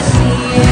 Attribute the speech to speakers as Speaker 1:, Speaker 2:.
Speaker 1: see you.